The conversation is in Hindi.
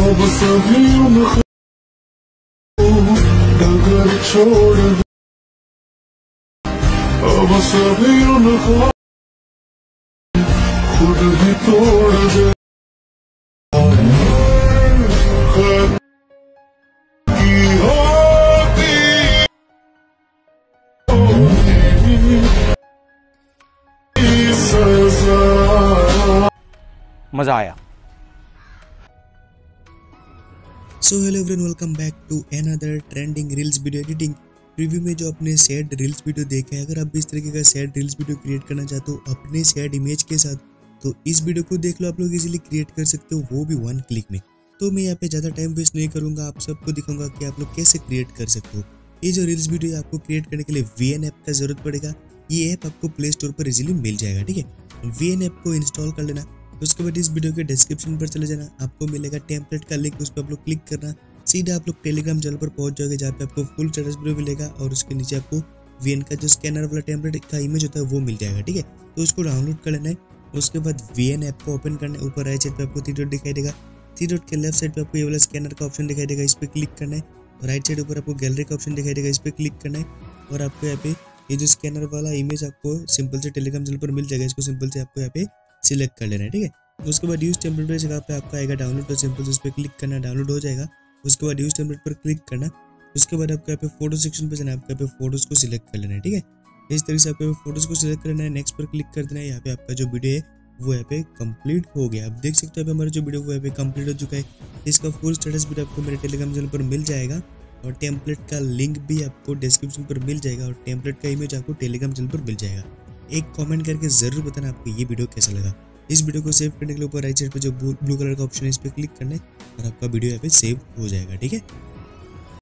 अब सभी उन डगर छोड़ दे अब सभी उन खुद ही तोड़ दे खैर की होती सजा मज़ा आया so hello everyone welcome back to another trending reels video editing review में जो अपने सैड रील्स वीडियो देखे हैं। अगर आप इस तरीके का सैड रील्स वीडियो क्रिएट करना चाहते हो, अपने सैड इमेज के साथ तो इस वीडियो को देख लो। आप लोग इजीली क्रिएट कर सकते हो वो भी वन क्लिक में। तो मैं यहाँ पे ज़्यादा टाइम वेस्ट नहीं करूँगा, आप सबको दिखाऊँगा कि आप लोग कैसे क्रिएट कर सकते हो। ये जो रील्स वीडियो आपको क्रिएट करने के लिए VN ऐप का ज़रूरत पड़ेगा। ये ऐप आपको प्ले स्टोर पर इजीली मिल जाएगा, ठीक है? VN ऐप को इंस्टॉल कर लेना। उसके बाद इस वीडियो के डिस्क्रिप्शन पर चले जाना। आपको मिलेगा टेम्पलेट का लिंक उस पर आप लोग क्लिक करना। सीधा आप लोग टेलीग्राम चैनल पर पहुँच जाओगे, जहाँ पे आपको फुल स्टेटस वीडियो मिलेगा और उसके नीचे आपको वीएन का जो स्कैनर वाला टेम्पलेट का इमेज होता है, वो मिल जाएगा, ठीक है? तो उसको डाउनलोड कर लेना है। उसके बाद वीएन ऐप को ओपन करना है। ऊपर राइट साइड पर आपको थ्री डॉट दिखाई देगा। थ्री डॉट के लेफ़्ट साइड पर आपको ये वाला स्कैनर का ऑप्शन दिखाई देगा, इस पर क्लिक करना है। और राइट साइड ऊपर आपको गैलरी का ऑप्शन दिखाई देगा, इस पर क्लिक करना है। और आपको यहाँ पे ये जो स्कैनर वाला इमेज आपको सिंपल से टेलीग्राम चैनल पर मिल जाएगा। इसको सिंपल से आपको यहाँ पे सिलेक्ट कर लेना है, ठीक है? उसके बाद यूज़ टेम्पलेट जगह पे आपका आएगा डाउनलोड तो सिंपल उस पर क्लिक करना डाउनलोड हो जाएगा। उसके बाद यूज़ टेम्पलेट पर क्लिक करना। उसके बाद आपको यहाँ पे फ़ोटो सेक्शन पर जाना आपको यहाँ पे फ़ोटोज़ को सिलेक्ट कर लेना है, ठीक है? इस तरीके से आपको फ़ोटोज़ को सिलेक्ट कर लेना है नेक्स्ट पर क्लिक कर देना है, यहाँ पे आपका जो वीडियो है, वो यहाँ पे कंप्लीट हो गया। आप देख सकते हो हमारा जो वीडियो वो यहाँ पे कंप्लीट हो चुका है। इसका फुल स्टेटस भी आपको मेरे टेलीग्राम चैनल पर मिल जाएगा और टेम्पलेट का लिंक भी आपको डिस्क्रिप्शन पर मिल जाएगा और टेम्पलेट का इमेज आपको टेलीग्राम चैनल पर मिल जाएगा। एक कमेंट करके ज़रूर बताना आपको ये वीडियो कैसा लगा। इस वीडियो को सेव करने के लिए ऊपर राइट साइड पर जो ब्लू कलर का ऑप्शन है, इस पर क्लिक करना है और आपका वीडियो यहाँ पे सेव हो जाएगा, ठीक है?